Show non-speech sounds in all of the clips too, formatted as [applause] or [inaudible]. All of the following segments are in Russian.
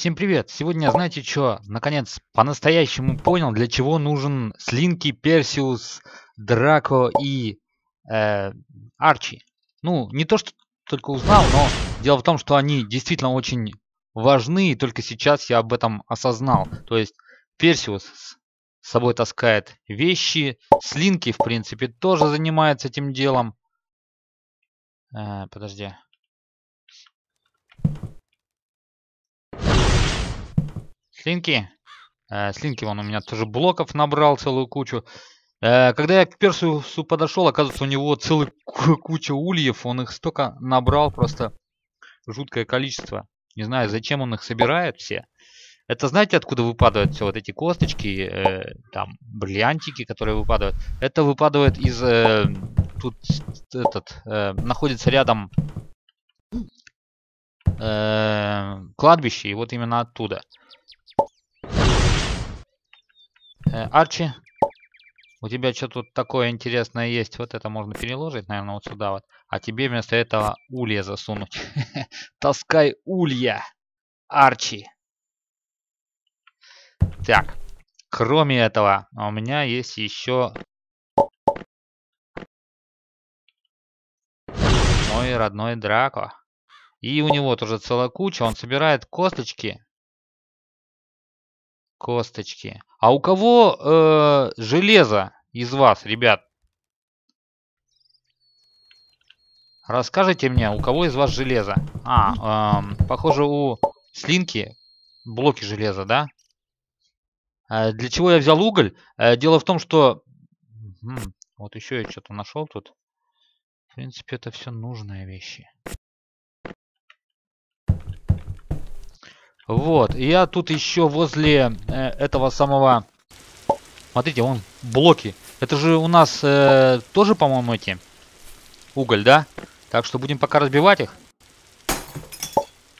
Всем привет! Сегодня, знаете что, наконец, по-настоящему понял, для чего нужен Слинки, Персиус, Драко и э, Арчи. Ну, не то, что только узнал, но дело в том, что они действительно очень важны, и только сейчас я об этом осознал. То есть, Персиус с собой таскает вещи, Слинки, в принципе, тоже занимается этим делом. Э, подожди. Слинки. Э, слинки, он у меня тоже блоков набрал целую кучу. Э, когда я к Персусу подошел, оказывается, у него целая куча ульев. Он их столько набрал, просто жуткое количество. Не знаю, зачем он их собирает все. Это знаете, откуда выпадают все вот эти косточки, э, там, бриллиантики, которые выпадают? Это выпадает из... Э, тут этот... Э, находится рядом э, кладбище, и вот именно оттуда. Э, Арчи, у тебя что тут такое интересное есть? Вот это можно переложить, наверное, вот сюда вот. А тебе вместо этого улья засунуть. [laughs] Таскай улья, Арчи. Так, кроме этого, у меня есть еще мой родной Драко. И у него тоже целая куча. Он собирает косточки Косточки. А у кого э, железо из вас, ребят? Расскажите мне, у кого из вас железо? А, э, похоже, у Слинки блоки железа, да? Э, для чего я взял уголь? Э, дело в том, что... Вот еще я что-то нашел тут. В принципе, это все нужные вещи. Вот, я тут еще возле э, этого самого... Смотрите, вон блоки. Это же у нас э, тоже, по-моему, эти... Уголь, да? Так что будем пока разбивать их.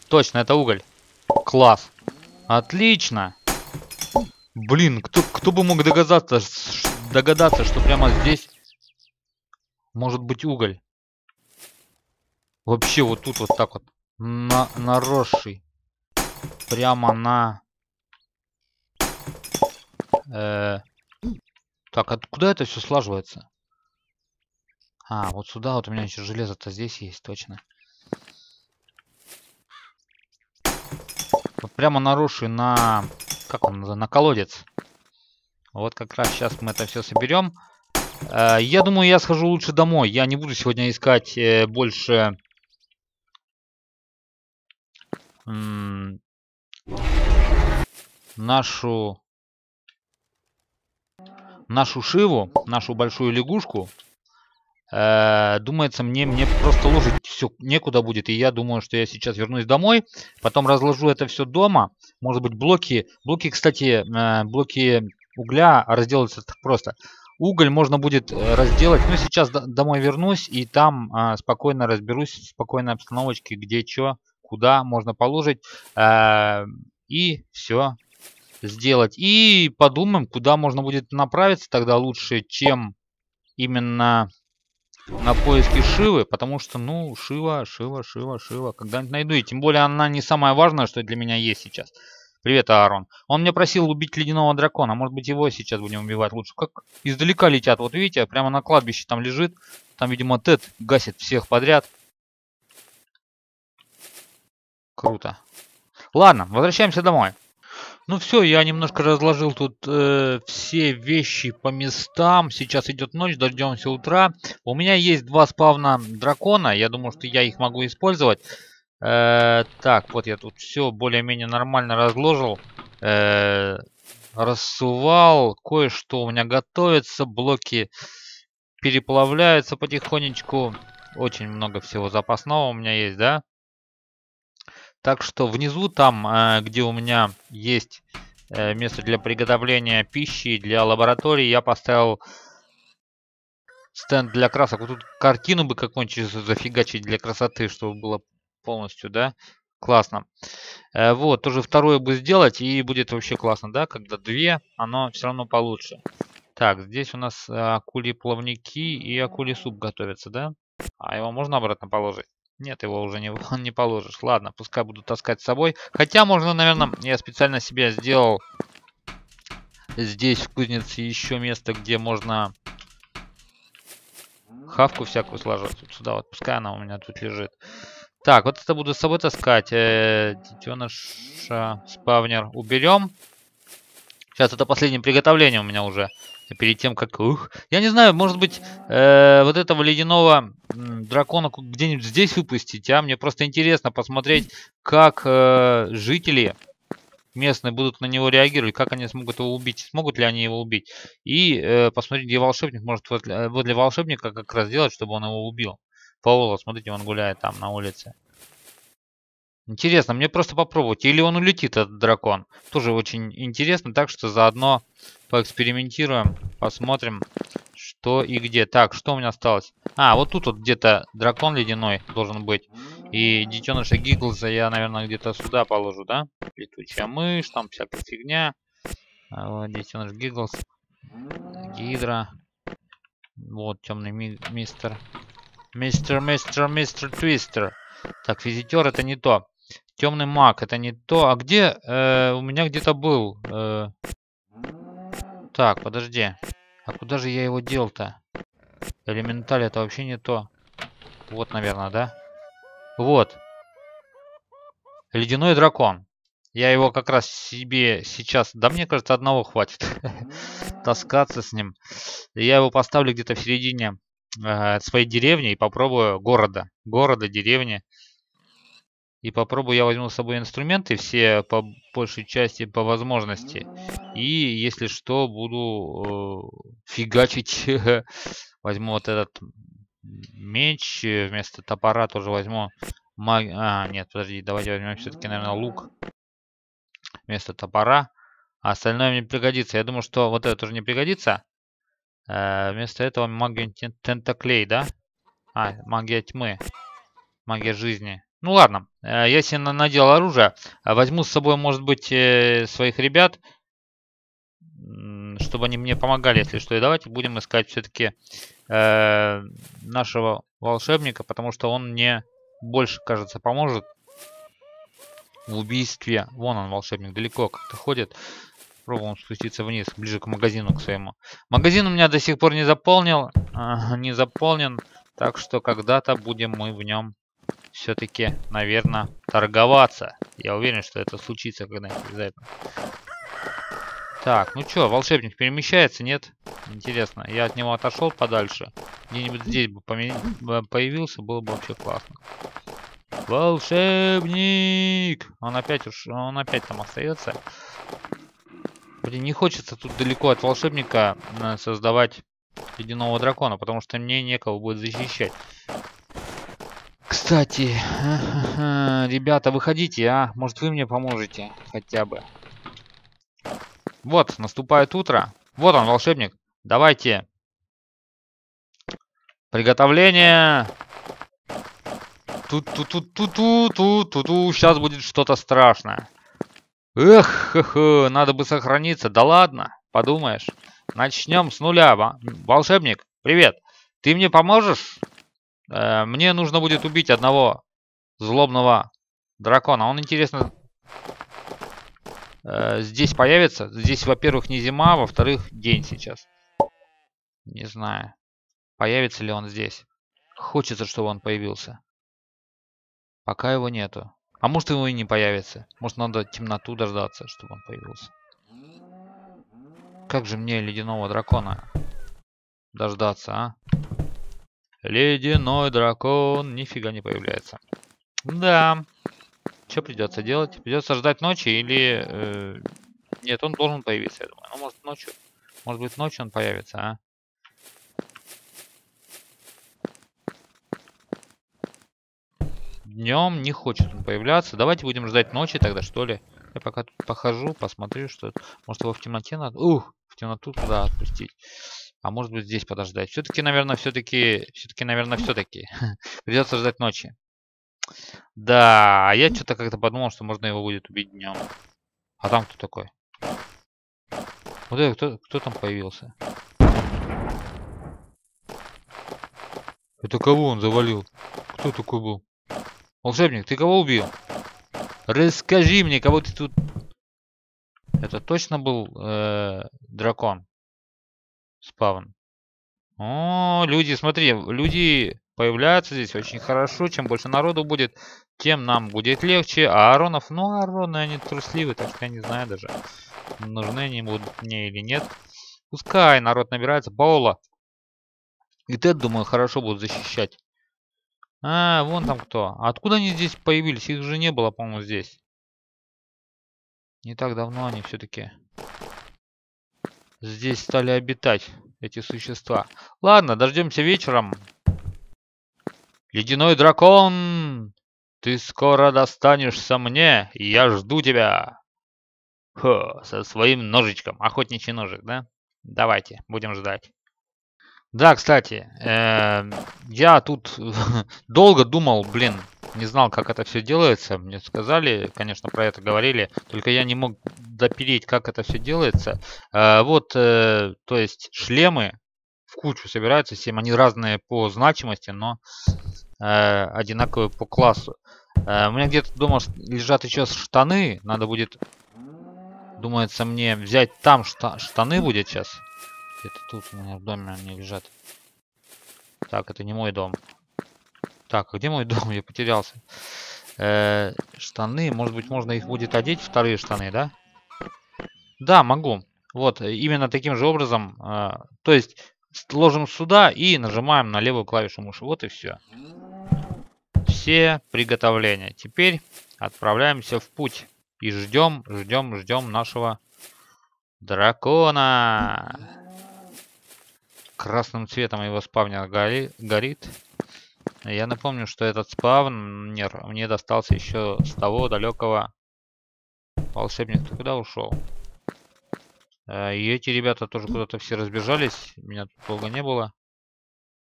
Точно, это уголь. Класс. Отлично. Блин, кто, кто бы мог догадаться, догадаться, что прямо здесь может быть уголь. Вообще вот тут вот так вот. На, наросший прямо на... Э, так, откуда это все слаживается? А, вот сюда вот у меня еще железо-то здесь есть, точно. Вот прямо нарушую на... Как он называется? На колодец. Вот как раз сейчас мы это все соберем. Э, я думаю, я схожу лучше домой. Я не буду сегодня искать э, больше нашу нашу Шиву, нашу большую лягушку, э, думается, мне, мне просто ложить все некуда будет. И я думаю, что я сейчас вернусь домой, потом разложу это все дома. Может быть, блоки... Блоки, кстати, э, блоки угля разделаются так просто. Уголь можно будет э, разделать. Ну, сейчас домой вернусь и там э, спокойно разберусь в спокойной обстановочке, где что, куда можно положить. Э, и все сделать. И подумаем, куда можно будет направиться тогда лучше, чем именно на поиски Шивы, потому что, ну, Шива, Шива, Шива, Шива, когда-нибудь найду. И тем более она не самое важное, что для меня есть сейчас. Привет, Аарон. Он мне просил убить ледяного дракона. Может быть, его сейчас будем убивать лучше. Как издалека летят. Вот видите, прямо на кладбище там лежит. Там, видимо, Тед гасит всех подряд. Круто. Ладно, возвращаемся домой. Ну все, я немножко разложил тут э, все вещи по местам. Сейчас идет ночь, дождемся утра. У меня есть два спавна дракона. Я думаю, что я их могу использовать. Э, так, вот я тут все более-менее нормально разложил. Э, рассувал. Кое-что у меня готовится. Блоки переплавляются потихонечку. Очень много всего запасного у меня есть, да? Так что внизу там, э, где у меня есть э, место для приготовления пищи, для лаборатории, я поставил стенд для красок. Вот тут картину бы какую-нибудь зафигачить для красоты, чтобы было полностью, да? Классно. Э, вот, тоже второе бы сделать, и будет вообще классно, да? Когда две, оно все равно получше. Так, здесь у нас акули плавники и акули суп готовятся, да? А его можно обратно положить? Нет, его уже не, [laughs] не положишь. Ладно, пускай буду таскать с собой. Хотя можно, наверное, я специально себе сделал здесь, в кузнице, еще место, где можно хавку всякую сложить. Вот сюда вот, пускай она у меня тут лежит. Так, вот это буду с собой таскать. Э, детеныша, спавнер уберем. Сейчас это последнее приготовление у меня уже. Перед тем, как... Ух, я не знаю, может быть, э, вот этого ледяного дракона где-нибудь здесь выпустить, а? Мне просто интересно посмотреть, как э, жители местные будут на него реагировать, как они смогут его убить, смогут ли они его убить. И э, посмотреть, где волшебник, может возле, возле волшебника как раз сделать, чтобы он его убил. Паула, смотрите, он гуляет там на улице. Интересно, мне просто попробовать. Или он улетит, этот дракон. Тоже очень интересно, так что заодно поэкспериментируем, посмотрим, что и где. Так, что у меня осталось? А, вот тут вот где-то дракон ледяной должен быть. И детеныша Гиглза я, наверное, где-то сюда положу, да? Летучая мышь, там всякая фигня. А, вот, детеныш Гиглз. Гидра. Вот, темный ми мистер. Мистер, мистер, мистер Твистер. Так, визитер это не то. Темный маг это не то. А где? Э, у меня где-то был. Э... Так, подожди. А куда же я его дел-то? Элементаль это вообще не то. Вот, наверное, да? Вот. Ледяной дракон. Я его как раз себе сейчас... Да мне кажется, одного хватит. [laughs] Таскаться с ним. Я его поставлю где-то в середине э, своей деревни и попробую города. Города, деревни. И попробую я возьму с собой инструменты все по большей части по возможности. И если что, буду э, фигачить. [laughs] возьму вот этот меч. Вместо топора тоже возьму маг... А, нет, подожди, давайте возьмем все-таки, наверное, лук. Вместо топора. А остальное мне пригодится. Я думаю, что вот это тоже не пригодится. Э, вместо этого магия тентаклей, да? А, магия тьмы. Магия жизни. Ну ладно, э, я себе надел оружие. А возьму с собой, может быть, э, своих ребят, чтобы они мне помогали, если что. И давайте будем искать все-таки э, нашего волшебника, потому что он мне больше, кажется, поможет в убийстве. Вон он, волшебник, далеко как-то ходит. Пробуем спуститься вниз, ближе к магазину к своему. Магазин у меня до сих пор не заполнил, э, не заполнен, так что когда-то будем мы в нем все-таки, наверное, торговаться. Я уверен, что это случится когда-нибудь обязательно. Так, ну что, волшебник перемещается, нет? Интересно, я от него отошел подальше. Где-нибудь здесь бы появился, было бы вообще классно. Волшебник! Он опять уж, он опять там остается. Блин, не хочется тут далеко от волшебника э, создавать ледяного дракона, потому что мне некого будет защищать. Кстати, ребята, выходите, а? Может, вы мне поможете хотя бы? Вот, наступает утро. Вот он, волшебник. Давайте. Приготовление. Тут-тут-тут-тут-тут-тут-тут. Сейчас будет что-то страшное. Эх, ха -ха, надо бы сохраниться. Да ладно, подумаешь. Начнем с нуля. Волшебник, привет. Ты мне поможешь? Э, мне нужно будет убить одного злобного дракона. Он, интересно, э, здесь появится. Здесь, во-первых, не зима, во-вторых, день сейчас. Не знаю, появится ли он здесь. Хочется, чтобы он появился. Пока его нету. А может его и не появится. Может надо темноту дождаться, чтобы он появился. Как же мне ледяного дракона дождаться, а? Ледяной дракон нифига не появляется. Да. Что придется делать? Придется ждать ночи или... Э, нет, он должен появиться, я думаю. Ну, может, ночью. Может быть, ночью он появится, а? Днем не хочет он появляться. Давайте будем ждать ночи тогда, что ли. Я пока тут похожу, посмотрю, что. Может, его в темноте надо... Ух, в темноту туда отпустить. А может быть здесь подождать. Все-таки, наверное, все-таки, все-таки, наверное, все-таки. [laughs] Придется ждать ночи. Да, я что-то как-то подумал, что можно его будет убить днем. А там кто такой? Вот это, кто, кто там появился? Это кого он завалил? Кто такой был? Волшебник, ты кого убил? Расскажи мне, кого ты тут... Это точно был э, дракон? Спавн. О, люди, смотри, люди появляются здесь очень хорошо. Чем больше народу будет, тем нам будет легче. А Аронов, ну, Ароны, они трусливы, так что я не знаю даже, нужны они будут мне или нет. Пускай народ набирается. Паула. И Тед, думаю, хорошо будут защищать. А, вон там кто. Откуда они здесь появились? Их же не было, по-моему, здесь. Не так давно они все-таки здесь стали обитать, эти существа. Ладно, дождемся вечером. Ледяной дракон! Ты скоро достанешься мне, я жду тебя. Хо, со своим ножичком. Охотничий ножик, да? Давайте, будем ждать. Да, кстати, э, я тут [laughs] долго думал, блин, не знал, как это все делается. Мне сказали, конечно, про это говорили, только я не мог допереть, как это все делается. Э, вот, э, то есть шлемы в кучу собираются, всем они разные по значимости, но э, одинаковые по классу. У меня где-то дома лежат еще штаны, надо будет, думается мне, взять там штаны будет сейчас. Где-то тут у меня в доме они лежат. Так, это не мой дом. Так, а где мой дом? [laughs] Я потерялся. Э, штаны, может быть, можно их будет одеть, вторые штаны, да? Да, могу. Вот, именно таким же образом. Э, то есть, ложим сюда и нажимаем на левую клавишу мыши. Вот и все. Все приготовления. Теперь отправляемся в путь. И ждем, ждем, ждем нашего дракона красным цветом его спавнер гори, горит. Я напомню, что этот спавнер мне достался еще с того далекого волшебника. Ты куда ушел? Э, и эти ребята тоже куда-то все разбежались. Меня тут долго не было.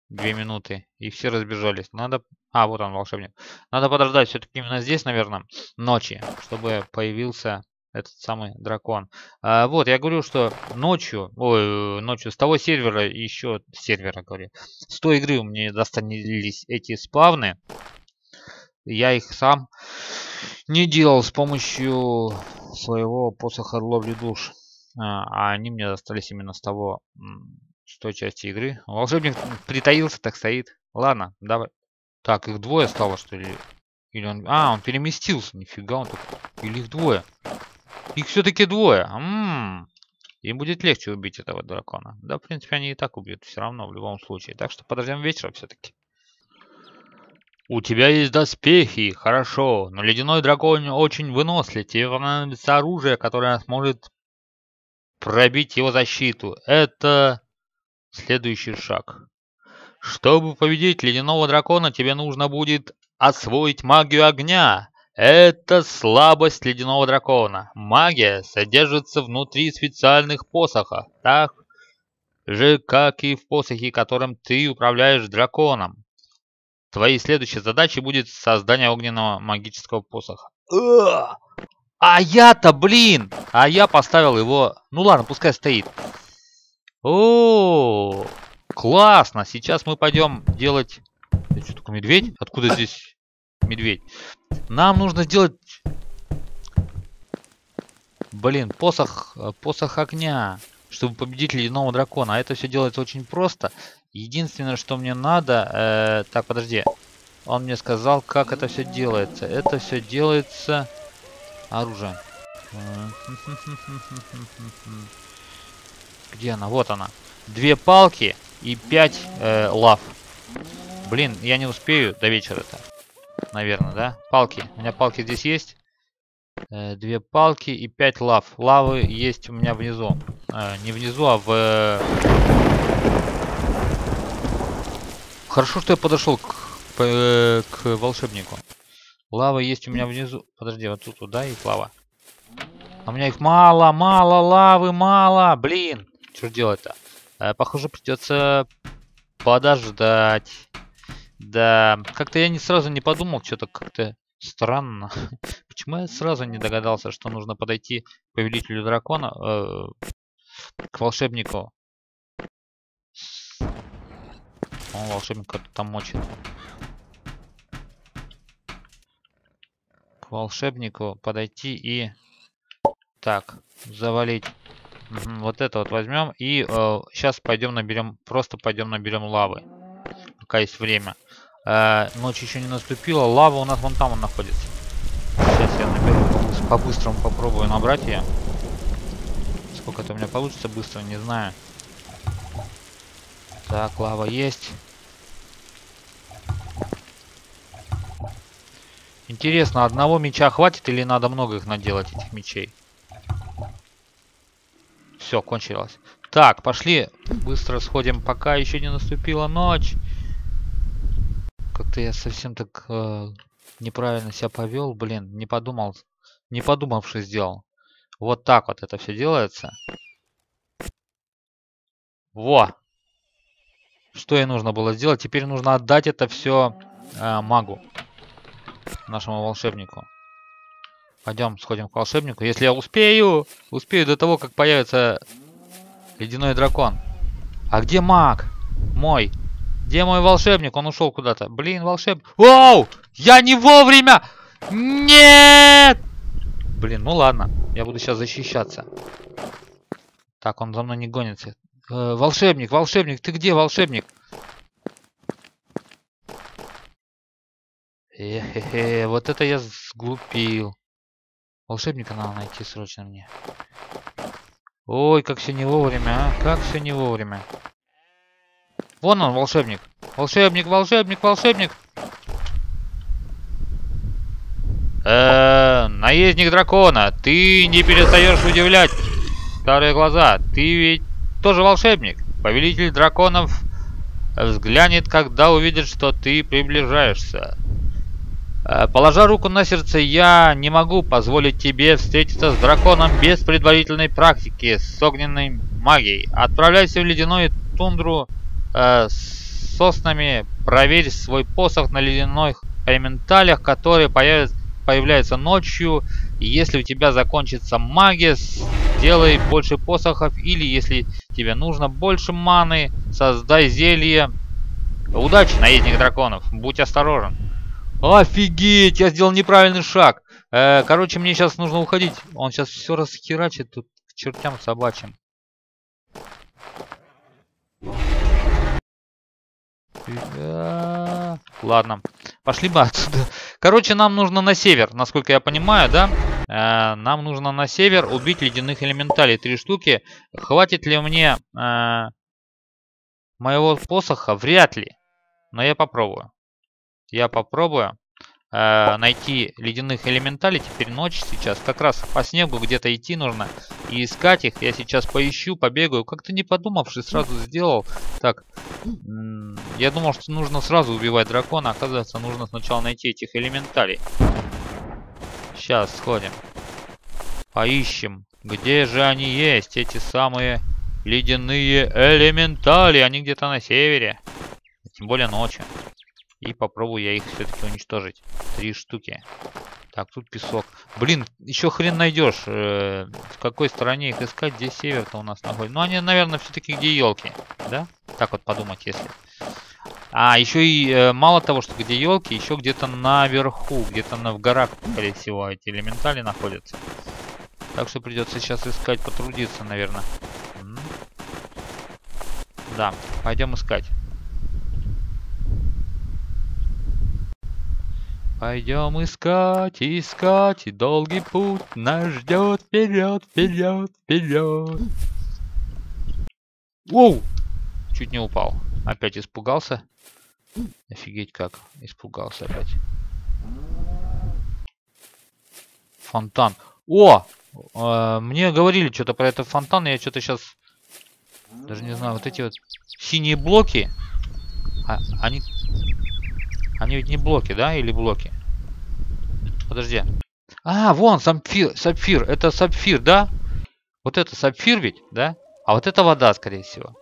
Две минуты. И все разбежались. Надо... А, вот он, волшебник. Надо подождать все-таки именно здесь, наверное, ночи, чтобы появился этот самый дракон. А, вот, я говорю, что ночью, ой, ночью с того сервера, еще сервера, говорю, с той игры у меня достались эти спавны. Я их сам не делал с помощью своего посоха ловли душ. А, а они мне достались именно с того, с той части игры. Волшебник притаился, так стоит. Ладно, давай. Так, их двое стало, что ли? Или он... А, он переместился. Нифига он тут. Или их двое. Их все-таки двое. М Им будет легче убить этого дракона. Да, в принципе, они и так убьют все равно, в любом случае. Так что подождем вечера все-таки. У тебя есть доспехи, хорошо, но ледяной дракон очень вынослив. Тебе понадобится оружие, которое сможет пробить его защиту. Это следующий шаг. Чтобы победить ледяного дракона, тебе нужно будет освоить магию огня. Это слабость ледяного дракона. Магия содержится внутри специальных посохов, так же, как и в посохе, которым ты управляешь драконом. Твоей следующей задачей будет создание огненного магического посоха. А я-то, блин! А я поставил его... Ну ладно, пускай стоит. О, классно! Сейчас мы пойдем делать... Это что такое, медведь? Откуда здесь медведь? Нам нужно сделать... Блин, посох, посох огня, чтобы победить ледяного дракона. А это все делается очень просто. Единственное, что мне надо... Э, так, подожди. Он мне сказал, как это все делается. Это все делается... Оружие. [laughs] Где она? Вот она. Две палки и пять э, лав. Блин, я не успею до вечера-то наверное, да? Палки. У меня палки здесь есть. Э, две палки и пять лав. Лавы есть у меня внизу. Э, не внизу, а в... Э, Хорошо, что я подошел к, к волшебнику. Лава есть у меня внизу. Подожди, вот тут, да, их лава. А у меня их мало, мало, лавы, мало. Блин, что делать-то? Похоже, придется подождать. Да, как-то я не сразу не подумал, что-то как-то странно. [laughs] Почему я сразу не догадался, что нужно подойти к повелителю дракона, э, к волшебнику? Он волшебник там мочит. к волшебнику подойти и... Так, завалить. Угу, вот это вот возьмем. И э, сейчас пойдем наберем... Просто пойдем наберем лавы. Пока есть время. Э, ночь еще не наступила. Лава у нас вон там он находится. Сейчас я наберу. По-быстрому попробую набрать ее. Сколько это у меня получится быстро, не знаю. Так, лава есть. Интересно, одного меча хватит или надо много их наделать, этих мечей? Все, кончилось. Так, пошли. Быстро сходим, пока еще не наступила ночь. Как-то я совсем так э, неправильно себя повел. Блин, не подумал. Не подумавши сделал. Вот так вот это все делается. Во! Что ей нужно было сделать? Теперь нужно отдать это все э, магу нашему волшебнику. Пойдем, сходим к волшебнику. Если я успею, успею до того, как появится ледяной дракон. А где маг? Мой. Где мой волшебник? Он ушел куда-то. Блин, волшебник. Вау! Я не вовремя! Нет! Блин, ну ладно. Я буду сейчас защищаться. Так, он за мной не гонится. Э, волшебник, волшебник, ты где, волшебник? Эхе, вот это я сглупил. Волшебника надо найти срочно мне. Ой, как все не вовремя, а? Как все не вовремя. Вон он, волшебник. Волшебник, волшебник, волшебник. Э наездник дракона, ты не перестаешь удивлять старые глаза. Ты ведь тоже волшебник. Повелитель драконов взглянет, когда увидит, что ты приближаешься. Э, положа руку на сердце, я не могу позволить тебе встретиться с драконом без предварительной практики с огненной магией. Отправляйся в ледяную тундру э, соснами, проверь свой посох на ледяных элементалях, которые появятся, появляются ночью. Если у тебя закончится магия, сделай больше посохов, или если тебе нужно больше маны, создай зелье. Удачи, наездник драконов, будь осторожен. Офигеть, я сделал неправильный шаг. Э, короче, мне сейчас нужно уходить. Он сейчас все расхерачит тут к чертям собачьим. Да. Ладно, пошли бы отсюда. Короче, нам нужно на север, насколько я понимаю, да? Э, нам нужно на север убить ледяных элементалей. Три штуки. Хватит ли мне э, моего посоха? Вряд ли. Но я попробую. Я попробую э, найти ледяных элементалей. Теперь ночь сейчас. Как раз по снегу где-то идти нужно. И искать их. Я сейчас поищу, побегаю. Как-то не подумавши, сразу сделал. Так. Я думал, что нужно сразу убивать дракона. Оказывается, нужно сначала найти этих элементалей. Сейчас сходим. Поищем. Где же они есть, эти самые ледяные элементали? Они где-то на севере. Тем более ночью. И попробую я их все-таки уничтожить. Три штуки. Так, тут песок. Блин, еще хрен найдешь. Э, в какой стороне их искать? Здесь север-то у нас находится. Ну, они, наверное, все-таки где елки. Да? Так вот подумать, если. А, еще и э, мало того, что где елки, еще где-то наверху, где-то на, в горах, скорее всего, эти элементали находятся. Так что придется сейчас искать, потрудиться, наверное. Да, пойдем искать. Пойдем искать, искать, и долгий путь нас ждет вперед, вперед, вперед. Воу! Чуть не упал. Опять испугался. Офигеть как. Испугался опять. Фонтан. О! Э, мне говорили что-то про этот фонтан. Я что-то сейчас... Даже не знаю. Вот эти вот синие блоки. А, они они ведь не блоки, да? Или блоки? Подожди. А, вон, сапфир, сапфир. Это сапфир, да? Вот это сапфир ведь, да? А вот это вода, скорее всего.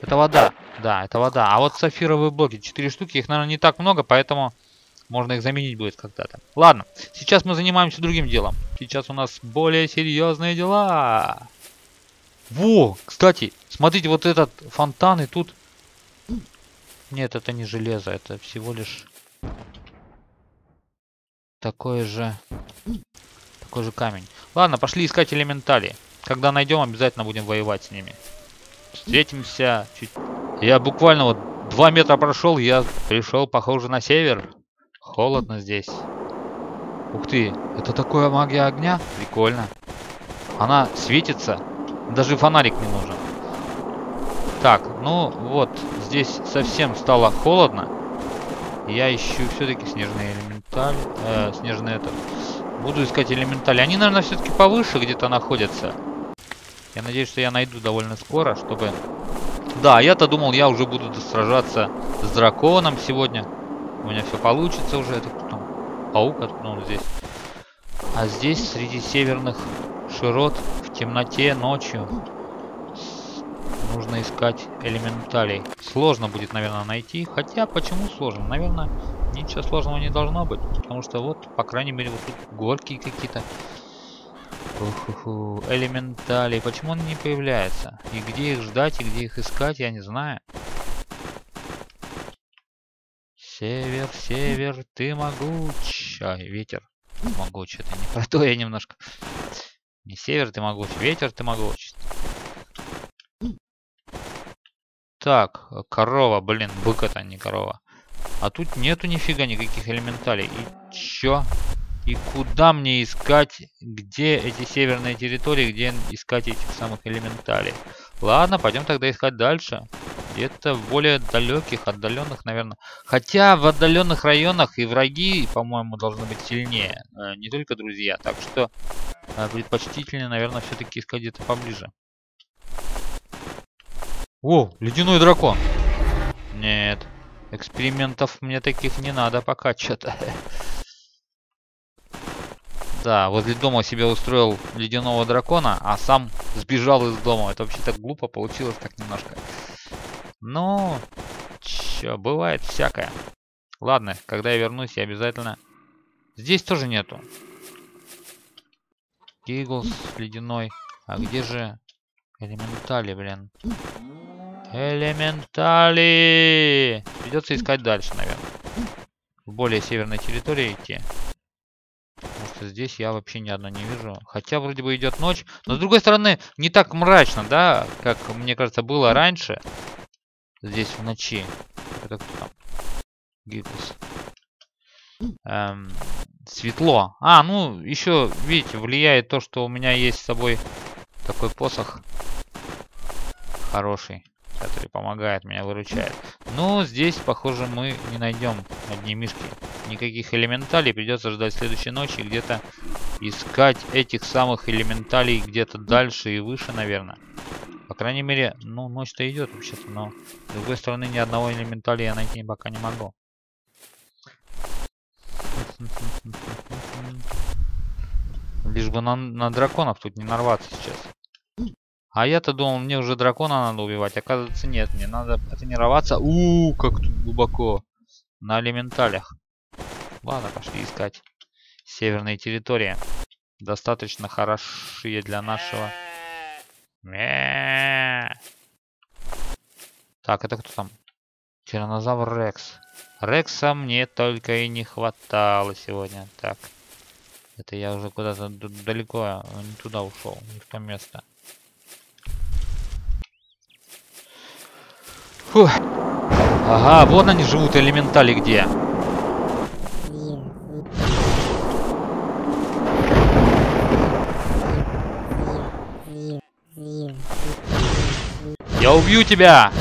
Это вода. Да, это вода. А вот сапфировые блоки, 4 штуки, их, наверное, не так много, поэтому можно их заменить будет когда-то. Ладно, сейчас мы занимаемся другим делом. Сейчас у нас более серьезные дела. Во, кстати, смотрите, вот этот фонтан, и тут нет, это не железо, это всего лишь... такой же... Такой же камень. Ладно, пошли искать элементали. Когда найдем, обязательно будем воевать с ними. Встретимся чуть... Я буквально вот два метра прошел, я пришел, похоже, на север. Холодно здесь. Ух ты, это такое магия огня? Прикольно. Она светится. Даже фонарик не нужен. Так, ну вот, здесь совсем стало холодно. Я ищу все-таки снежные элементали. Э, снежные этот. Буду искать элементали. Они, наверное, все-таки повыше где-то находятся. Я надеюсь, что я найду довольно скоро, чтобы... Да, я-то думал, я уже буду сражаться с драконом сегодня. У меня все получится уже. Это кто? Паук, он здесь? А здесь, среди северных широт, в темноте, ночью, нужно искать элементалей. Сложно будет, наверное, найти. Хотя, почему сложно? Наверное, ничего сложного не должно быть. Потому что вот, по крайней мере, вот тут горки какие-то. Элементалей. Почему он не появляется? И где их ждать, и где их искать, я не знаю. Север, север, ты могуч. Ай, ветер. Могуч, это не про то я немножко. Не север ты могуч, ветер ты могуч. Так, корова, блин, бык это не корова. А тут нету нифига никаких элементалей. И чё? И куда мне искать, где эти северные территории, где искать этих самых элементалей? Ладно, пойдем тогда искать дальше. Где-то в более далеких, отдаленных, наверное. Хотя в отдаленных районах и враги, по-моему, должны быть сильнее. Э, не только друзья. Так что э, предпочтительнее, наверное, все-таки искать где-то поближе. О, ледяной дракон. Нет, экспериментов мне таких не надо пока что-то. [laughs] Да, возле дома себе устроил ледяного дракона, а сам сбежал из дома. Это вообще так глупо получилось так немножко. Ну, чё, бывает всякое. Ладно, когда я вернусь, я обязательно... Здесь тоже нету. Гиглс ледяной. А где же элементали, блин? Элементали! Придется искать дальше, наверное. В более северной территории идти. Потому что здесь я вообще ни одной не вижу. Хотя вроде бы идет ночь. Но с другой стороны, не так мрачно, да? Как, мне кажется, было раньше. Здесь в ночи. Это кто там? Гиглс. Эм, светло. А, ну, еще, видите, влияет то, что у меня есть с собой такой посох. Хороший который помогает, меня выручает. Но здесь, похоже, мы не найдем одни мишки. Никаких элементалей. Придется ждать следующей ночи. Где-то искать этих самых элементалей где-то дальше и выше, наверное. По крайней мере, ну, ночь-то идет вообще-то, но с другой стороны, ни одного элементаля я найти пока не могу. Лишь бы на, на драконов тут не нарваться сейчас. А я-то думал, мне уже дракона надо убивать. Оказывается, нет. Мне надо тренироваться. У, как тут глубоко. На элементалях. Ладно, пошли искать северные территории. Достаточно хорошие для нашего... Так, это кто там? Тиранозавр Рекс. Рекса мне только и не хватало сегодня. Так. Это я уже куда-то далеко, не туда ушел, не в то место. Фух. Ага, вот они живут, элементали где. Я убью тебя!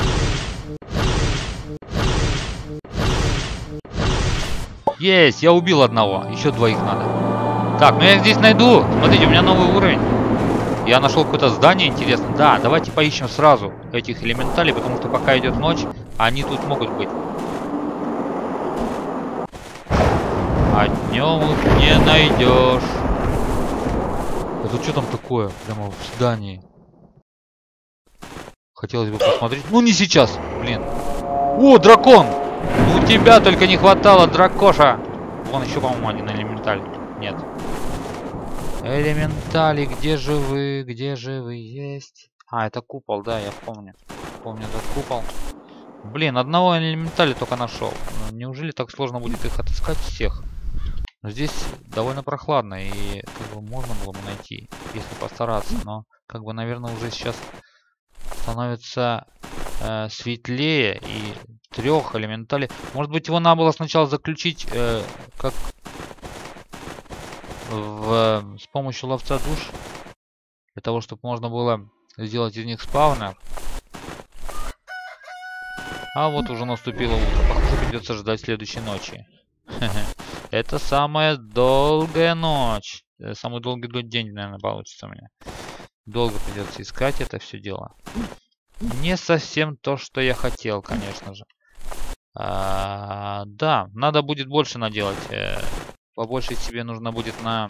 Есть, я убил одного. Еще двоих надо. Так, ну я здесь найду. Смотрите, у меня новый уровень. Я нашел какое-то здание интересное. Да, давайте поищем сразу этих элементалей, потому что пока идет ночь, они тут могут быть. А днем их не найдешь. Это что там такое? Прямо в здании. Хотелось бы посмотреть. Ну не сейчас, блин. О, дракон! Ну тебя только не хватало, дракоша. Вон еще, по-моему, один элементаль. Нет. Элементали, где же вы? Где же вы есть? А, это купол, да, я помню. Помню этот купол. Блин, одного элементали только нашел. Ну, неужели так сложно будет их отыскать всех? Но здесь довольно прохладно, и как бы можно было бы найти, если постараться. Но как бы, наверное, уже сейчас становится э, светлее и трех элементалей. Может быть, его надо было сначала заключить э, как в, с помощью ловца душ, для того, чтобы можно было сделать из них спавнер. А вот уже наступило утро. Похоже, придется ждать следующей ночи. [laughs] Это самая долгая ночь. Э, самый долгий день, наверное, получится у меня. Долго придется искать это все дело. Не совсем то, что я хотел, конечно же. А, да, надо будет больше наделать. Э, побольше себе нужно будет на...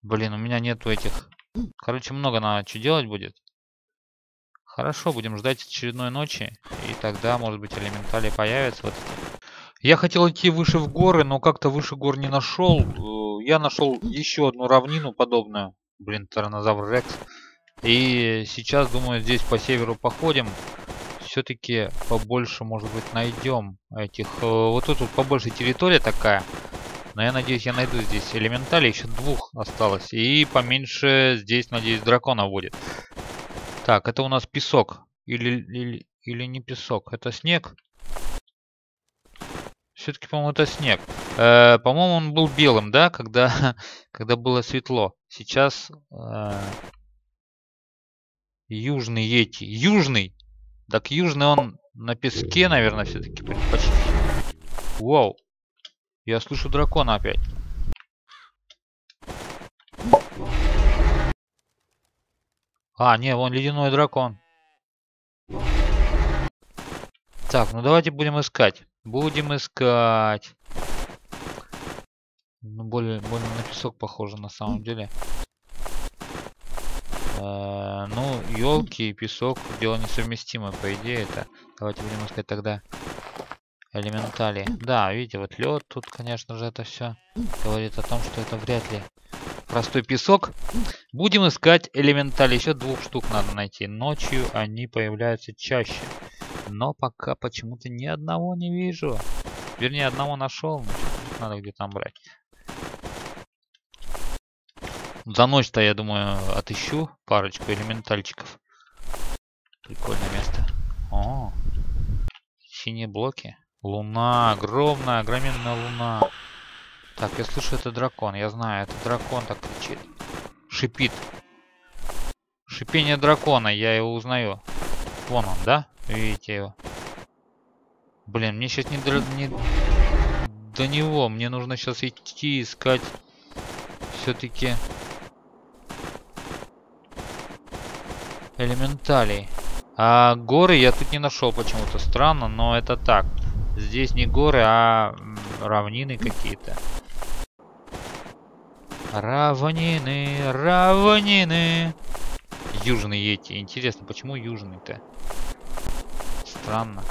Блин, у меня нету этих... Короче, много надо что делать будет. Хорошо, будем ждать очередной ночи. И тогда, может быть, элементали появятся. Вот Я хотел идти выше в горы, но как-то выше гор не нашел. Э, я нашел еще одну равнину подобную. Блин, Тиранозавр Рекс. И сейчас, думаю, здесь по северу походим. Все-таки побольше, может быть, найдем этих... Э, вот тут вот побольше территория такая. Но я надеюсь, я найду здесь элементали. Еще двух осталось. И поменьше здесь, надеюсь, дракона будет. Так, это у нас песок. Или, или, или не песок. Это снег. Все-таки, по-моему, это снег. Э, по-моему, он был белым, да, когда, [laughs] когда было светло. Сейчас э, южный Йети. Южный! Так южный он на песке, наверное, все-таки почти. Вау! Я слышу дракона опять. А, не, вон ледяной дракон. Так, ну давайте будем искать. Будем искать. Ну, более, более на песок похоже на самом деле. Э, ну, елки и песок дело несовместимое, по идее это. Давайте будем искать тогда элементали. Да, видите, вот лед тут, конечно же, это все говорит о том, что это вряд ли простой песок. Будем искать элементали. Еще двух штук надо найти. Ночью они появляются чаще. Но пока почему-то ни одного не вижу. Вернее, одного нашел. Надо где-то брать. За ночь-то, я думаю, отыщу парочку элементальчиков. Прикольное место. О, синие блоки. Луна, огромная, огроменная луна. Так, я слышу, это дракон. Я знаю, это дракон так кричит. Шипит. Шипение дракона, я его узнаю. Вон он, да? Видите его? Блин, мне сейчас не, до, не до него. Мне нужно сейчас идти искать все-таки элементалей. А горы я тут не нашел почему-то. Странно, но это так. Здесь не горы, а равнины какие-то. Равнины, равнины. Южный эти. Интересно, почему южный-то? Странно.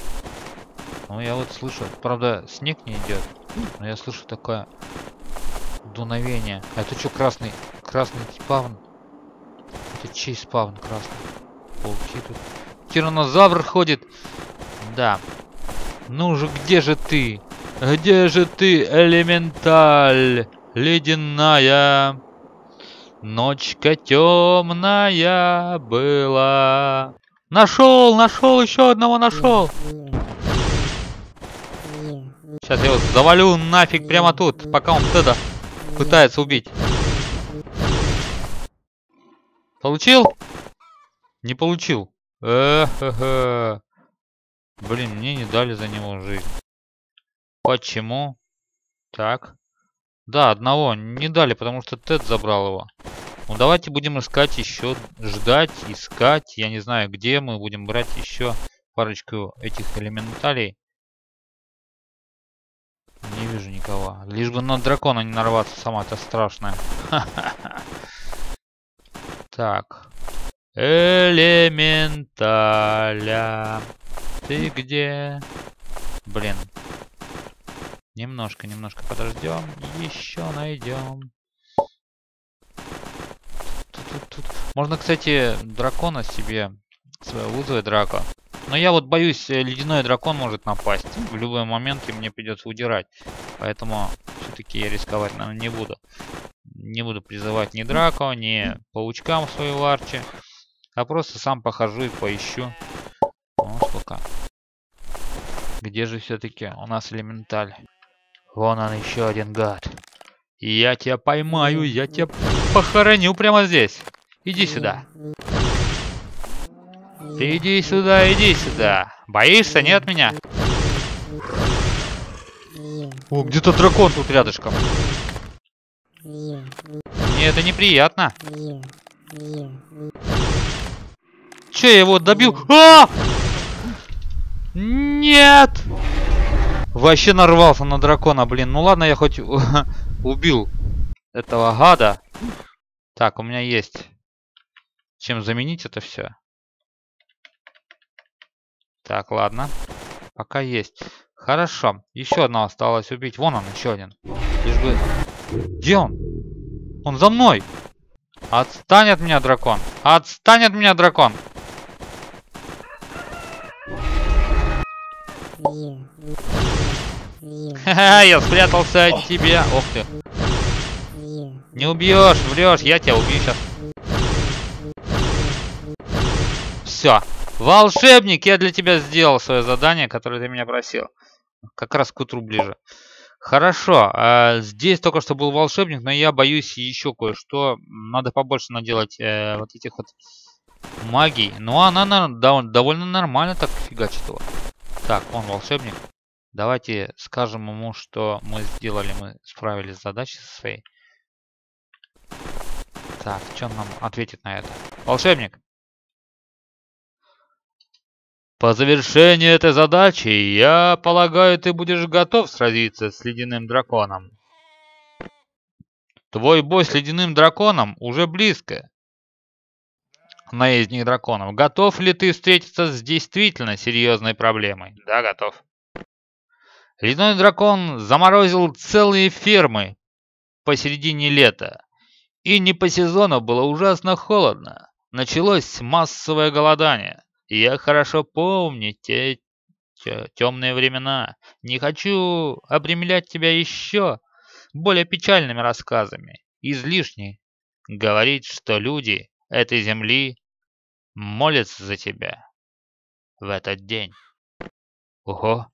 Ну, я вот слышу. Правда, снег не идет. Но я слышу такое дуновение. А это что, красный? Красный спавн? Это чей спавн красный? Пауки тут. Тиранозавр ходит. Да. Ну же, где же ты? Где же ты, элементаль? ледяная, Ночка темная была. Нашел, нашел, еще одного нашел. Сейчас я его завалю нафиг прямо тут, пока он Теда пытается убить. Получил? Не получил. Эх, эх, эх. Блин, мне не дали за него жизнь. Почему? Так. Да, одного не дали, потому что Тед забрал его. Ну давайте будем искать еще, ждать, искать. Я не знаю, где мы будем брать еще парочку этих элементалей. Не вижу никого. Лишь бы на дракона не нарваться, сама это страшная. [laughs] Так. Элементаля. Ты где? Блин, Немножко, немножко подождем. Еще найдем. Тут, тут, тут. Можно, кстати, дракона себе, своего вызвать драка. Но я вот боюсь, э, ледяной дракон может напасть. В любой момент и мне придется удирать. Поэтому все-таки я рисковать, наверное, не буду. Не буду призывать ни драко, ни паучкам в свою арчи. А просто сам похожу и поищу. Ну, сколько. Где же все-таки у нас элементаль? Вон он еще один гад. Я тебя поймаю, я тебя похороню прямо здесь. Иди сюда. иди сюда, иди сюда. Боишься, нет меня? О, где-то дракон тут рядышком. Мне это неприятно. Че, я его добил? А! Нет! Вообще нарвался на дракона, блин. Ну ладно, я хоть [laughs] убил этого гада. Так, у меня есть чем заменить это все. Так, ладно. Пока есть. Хорошо. Еще одного осталось убить. Вон он, еще один. Лишь бы... Где он? Он за мной! Отстань от меня, дракон! Отстань от меня, дракон! Ха-ха, я спрятался от тебя. Ох ты. Не убьешь, врешь, я тебя убью сейчас. Все. Волшебник, я для тебя сделал свое задание, которое ты меня просил. Как раз к утру ближе. Хорошо, а здесь только что был волшебник, но я боюсь еще кое-что. Надо побольше наделать э, вот этих вот магий. Но она на, довольно нормально так фигачит его. Так, он волшебник. Давайте скажем ему, что мы сделали, мы справились с задачей со своей. Так, что он нам ответит на это? Волшебник! По завершении этой задачи, я полагаю, ты будешь готов сразиться с ледяным драконом. Твой бой с ледяным драконом уже близко. Наездник драконов, готов ли ты встретиться с действительно серьезной проблемой? Да, готов. Ледяной дракон заморозил целые фермы посередине лета. И не по сезону было ужасно холодно. Началось массовое голодание. Я хорошо помню те темные времена. Не хочу обремлять тебя еще более печальными рассказами. Излишне говорить, что люди этой земли молятся за тебя в этот день. Ого!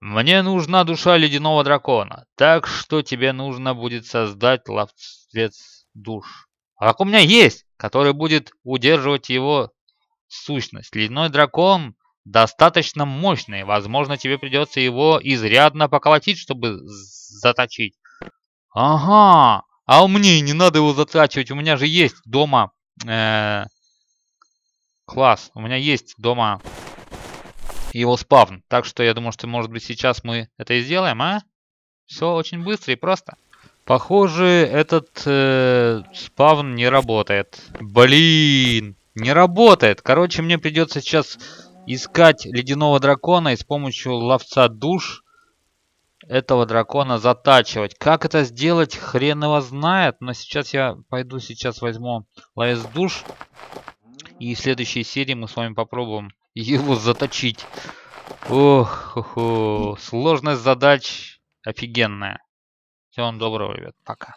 Мне нужна душа ледяного дракона, так что тебе нужно будет создать ловцец душ. А как у меня есть, который будет удерживать его сущность. Ледяной дракон достаточно мощный. Возможно, тебе придется его изрядно поколотить, чтобы заточить. Ага, а мне не надо его затачивать. У меня же есть дома... Э, класс, у меня есть дома его спавн. Так что я думаю, что может быть сейчас мы это и сделаем, а? Все очень быстро и просто. Похоже, этот э, спавн не работает. Блин! Не работает. Короче, мне придется сейчас искать ледяного дракона и с помощью ловца душ этого дракона затачивать. Как это сделать, хрен его знает. Но сейчас я пойду, сейчас возьму ловец душ. И в следующей серии мы с вами попробуем его заточить. Ох, хо -хо. сложность задач офигенная. Всего вам доброго, ребят. Пока.